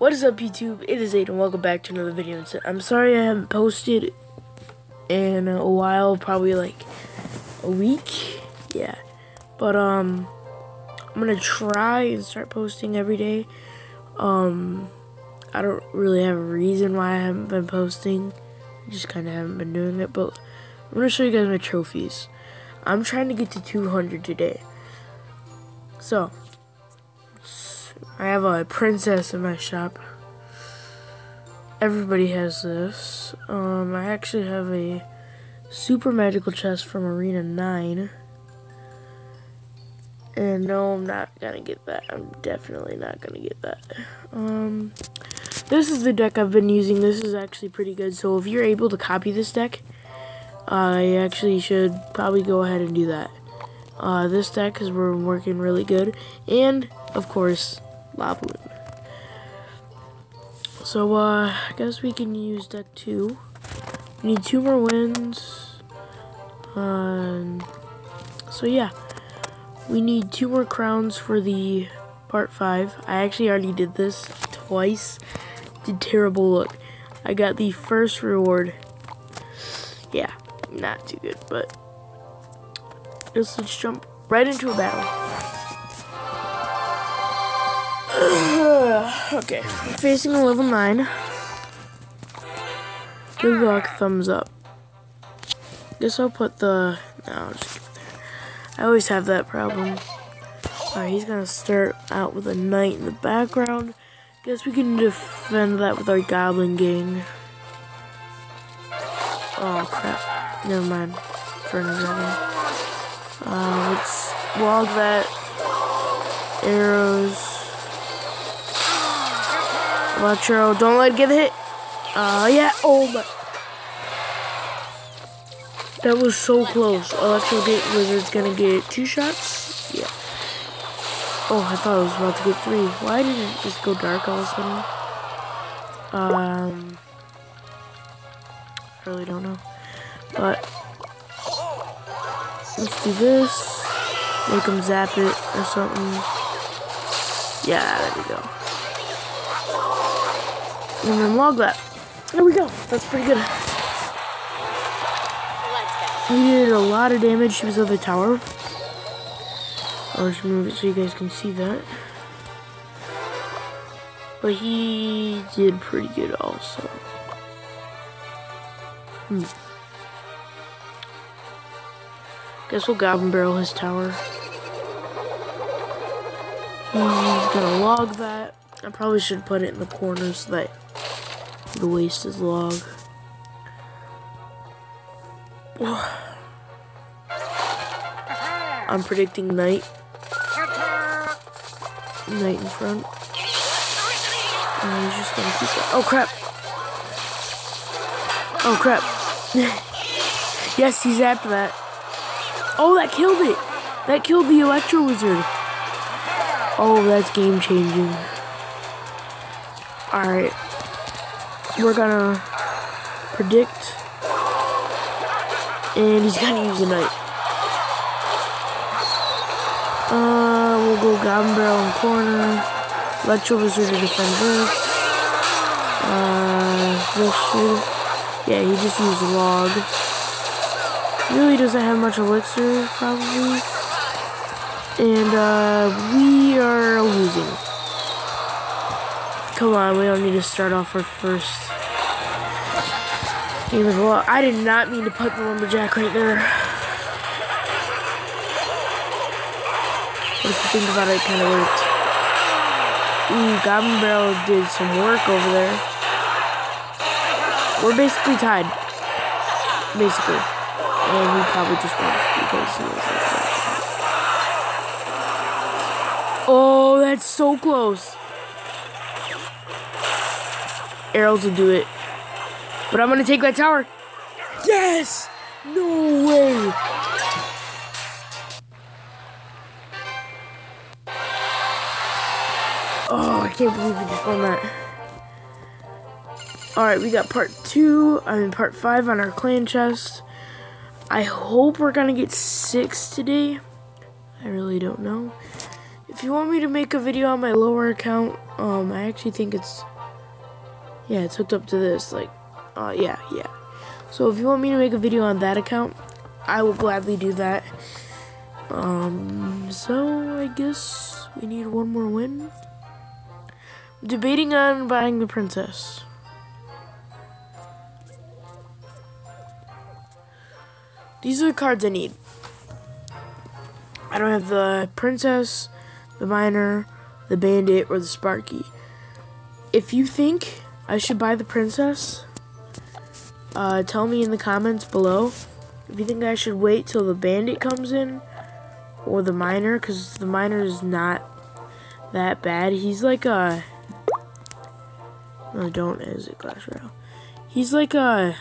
What is up YouTube? It is Aiden. Welcome back to another video. I'm sorry I haven't posted in a while, probably like a week. Yeah. But um I'm gonna try and start posting every day. Um I don't really have a reason why I haven't been posting. I just kinda haven't been doing it, but I'm gonna show you guys my trophies. I'm trying to get to 200 today. So, I have a princess in my shop. Everybody has this. Um, I actually have a super magical chest from Arena 9. And no, I'm not gonna get that. I'm definitely not gonna get that. Um, this is the deck I've been using. This is actually pretty good. So if you're able to copy this deck, you actually should probably go ahead and do that. Uh, this deck has been working really good. And, of course, Lava. So, uh, I guess we can use deck two. We need two more wins. Um, so, yeah. We need two more crowns for the part five. I actually already did this twice. Did terrible look. I got the first reward. Yeah, not too good, but just let's jump right into a battle. okay, I'm facing a level 9. Good luck, thumbs up. Guess I'll put the... No, I'll just keep it there. I always have that problem. Alright, he's gonna start out with a knight in the background. Guess we can defend that with our goblin gang. Oh, crap. Never mind. Inferno Dragon. Uh, let's log that. Arrows. Electro, don't let it get hit. Uh, yeah, oh my. That was so close. Electro Gate Wizard's gonna get two shots? Yeah. Oh, I thought I was about to get three. Why did it just go dark all of a sudden? Um, I really don't know. But, let's do this. Make him zap it or something. Yeah, there we go. And then log that. There we go. That's pretty good. He did a lot of damage to his other tower. I'll just move it so you guys can see that. But he did pretty good also. Hmm. Guess we'll Goblin Barrel his tower. He's gonna log that. I probably should put it in the corner so that the waste is log. I'm predicting knight. Knight in front. And he's just gonna keep it. Oh crap! Oh crap! yes, he's after that. Oh, that killed it! That killed the Electro Wizard. Oh, that's game changing. Alright we're gonna predict, and he's gonna use a knight. Uh, we'll go Barrel in corner, Electro Wizard to defend this. Uh, this yeah, he just used log. Really doesn't have much elixir, probably. And, uh, we are losing. Come on, we don't need to start off our first well. I did not mean to put the lumberjack right there. But if you think about it, it kind of worked. Ooh, Goblin Barrel did some work over there. We're basically tied. Basically. And he probably just won because he was like Oh, that's so close. Arrows will do it. But I'm gonna take that tower. Yes! No way! Oh, I can't believe we just won that. Alright, we got part two, I mean part five on our clan chest. I hope we're gonna get six today. I really don't know. If you want me to make a video on my lower account, Um, I actually think it's, yeah, it's hooked up to this. Like, uh, yeah, yeah. So if you want me to make a video on that account, I will gladly do that. Um, so I guess we need one more win. Debating on buying the princess. These are the cards I need. I don't have the princess, the miner, the bandit, or the sparky. If you think I should buy the princess, uh, tell me in the comments below. If you think I should wait till the bandit comes in, or the miner, because the miner is not that bad. He's like a... No, don't exit Clash Royale. He's like a...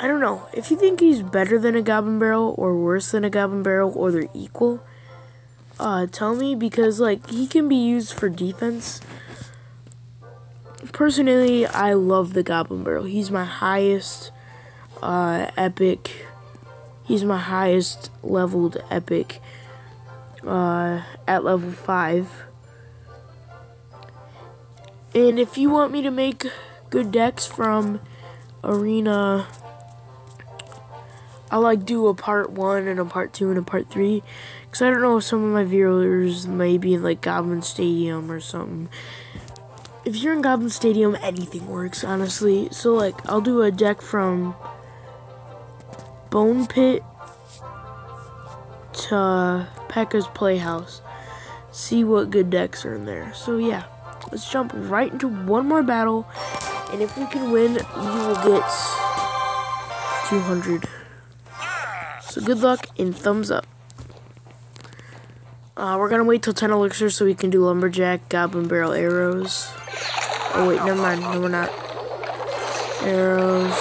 I don't know. If you think he's better than a Goblin Barrel or worse than a Goblin Barrel or they're equal, uh, tell me because like he can be used for defense. Personally, I love the Goblin Barrel. He's my highest uh, epic. He's my highest leveled epic uh, at level 5. And if you want me to make good decks from Arena I'll like do a part one and a part two and a part three. Cause I don't know if some of my viewers may be in like Goblin Stadium or something. If you're in Goblin Stadium, anything works, honestly. So like, I'll do a deck from Bone Pit to P.E.K.K.A.'s Playhouse. See what good decks are in there. So yeah, let's jump right into one more battle. And if we can win, we will get 200. So good luck and thumbs up. Uh, we're gonna wait till 10 elixir so we can do lumberjack, goblin barrel, arrows. Oh wait, never mind. No, we're not. Arrows.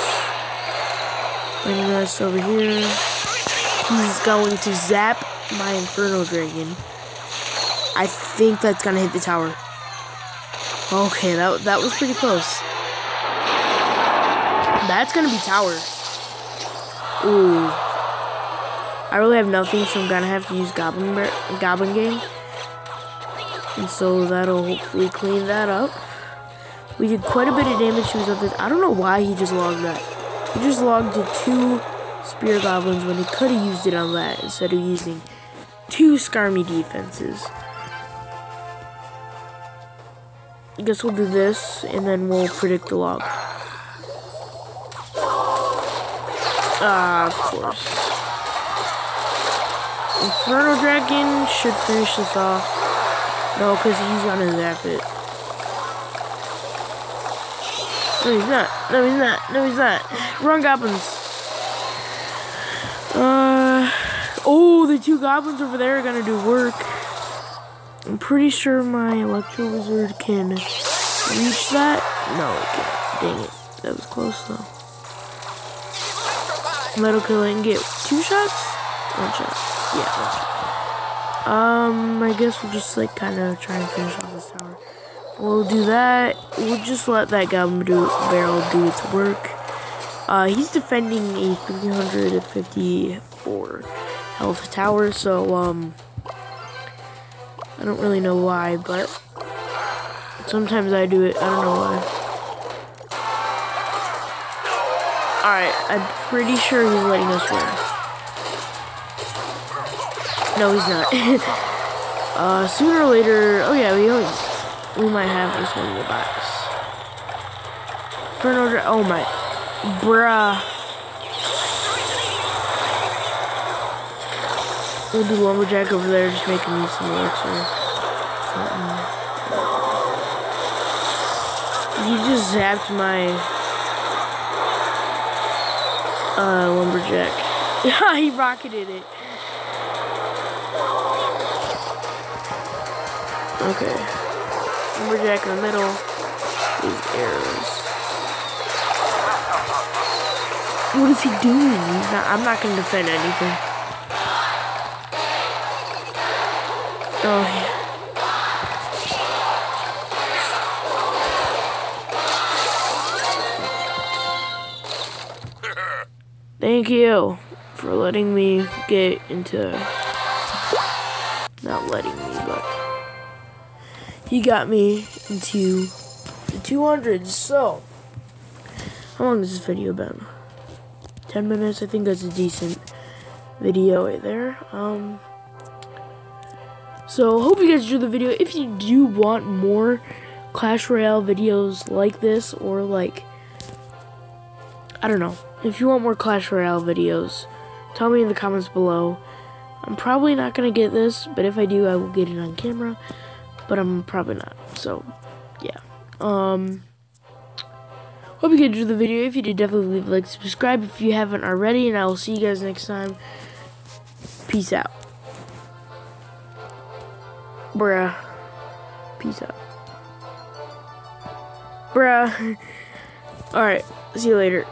Bring this over here. He's going to zap my inferno dragon. I think that's gonna hit the tower. Okay, that that was pretty close. That's gonna be tower. Ooh. I really have nothing, so I'm gonna have to use Goblin Goblin Gang. And so that'll hopefully clean that up. We did quite a bit of damage to his other. I don't know why he just logged that. He just logged to two Spear Goblins when he could have used it on that instead of using two Skarmy defenses. I guess we'll do this, and then we'll predict the log. Ah, of course. Inferno Dragon should finish this off. No, because he's gonna zap it. No, he's not. No, he's not. No, he's not. Run, goblins. Uh, oh, the two goblins over there are gonna do work. I'm pretty sure my Electro Wizard can reach that. No, it can't. Dang it. That was close, though. Metal Kill and get two shots? One shot yeah. one shot. Um, I guess we'll just like kind of try and finish off this tower. We'll do that. We'll just let that Goblin do, barrel do its work. Uh, he's defending a 354 health tower, so um, I don't really know why, but sometimes I do it. I don't know why. Alright, I'm pretty sure he's letting us win. No, he's not. uh, sooner or later, oh yeah, we we might have this one in the box. For an order, oh my, bruh. We'll do lumberjack over there, just making me some elixir. He just zapped my uh, lumberjack. He rocketed it. Okay. Lumberjack in the middle. These arrows. What is he doing? Not, I'm not going to defend anything. Oh, yeah. Thank you for letting me get into... Not letting me, but... he got me into the 200s. So, how long has this video been? 10 minutes. I think that's a decent video right there. Um, so, hope you guys enjoyed the video. If you do want more Clash Royale videos like this, or like, I don't know, if you want more Clash Royale videos, tell me in the comments below. I'm probably not going to get this, but if I do, I will get it on camera. But I'm probably not. So, yeah. Um, hope you guys enjoyed the video. If you did, definitely leave a like, subscribe if you haven't already, and I will see you guys next time. Peace out. Bruh. Peace out. Bruh. Alright, see you later.